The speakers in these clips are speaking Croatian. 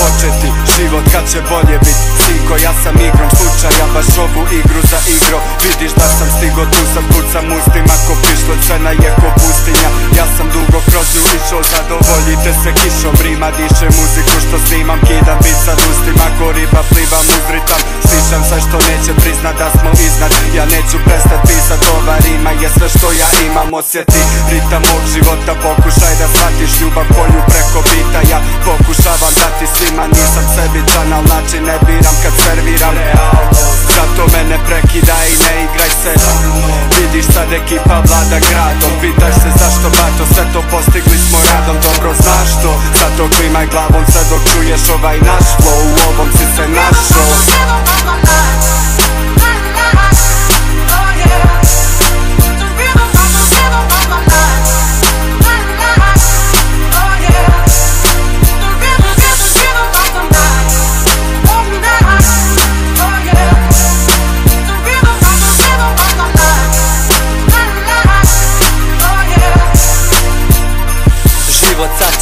početi život kad će bolje bit Siko ja sam igrom slučaja baš ovu igru za igro. Vidiš da sam stigo tu sad pucam ustima Ko pišlo cena je ko pustinja. Ja sam dugo kroz nju išao zadovoljite se kišom Rima diše muziku što snimam. Kidam bit sad ustima Ko riba plivam uz ritam. Slišam sve što neće priznat da smo iznad. Ja neću prestat pisat ova rima je sve što ja imam Osjeti ritam mog života pokušaj Pitaš se zašto bato sve to postigli smo radom Dobro znaš to. Zato klimaj glavom sve dok čuješ ovaj naš flow U ovom si se našao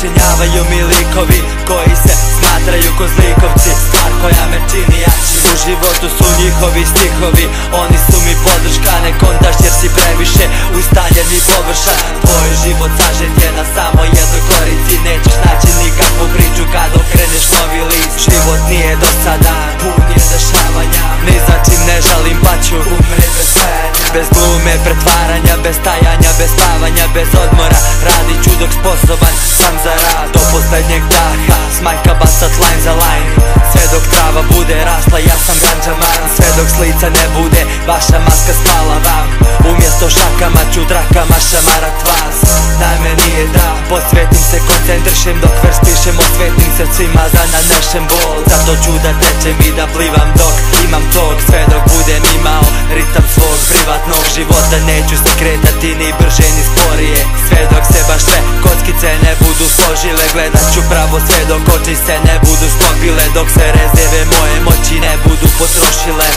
sačinjavaju mi likovi Koji se smatraju ko zlikovci. Stvar koja me čini jači U životu su njihovi stihovi. Oni su mi podrška Ne kontaš jer si previše glume, pretvaranja, bez stajanja, bez spavanja, bez odmora. Radit ću dok sposoban sam za rad Do posljednjeg daha. Smajka basat line za line. Sve dok trava bude rasla ja sam ganđaman Sve dok slica ne bude vaša maska spala vam Umjesto šakama ću drakama šamarat vas. Na meni je da posvetim se koncentrišem Dok vers pišem osvetim se svima za nanešem bol. Zato ću da tečem i da plivam dok imam tog. Sve dok budem imao Neću se kretati ni brže ni sporije. Sve dok se baš sve kockice ne budu složile Gledat ću pravo sve dok oči se ne budu sklopile Dok se rezerve moje moći ne budu potrošile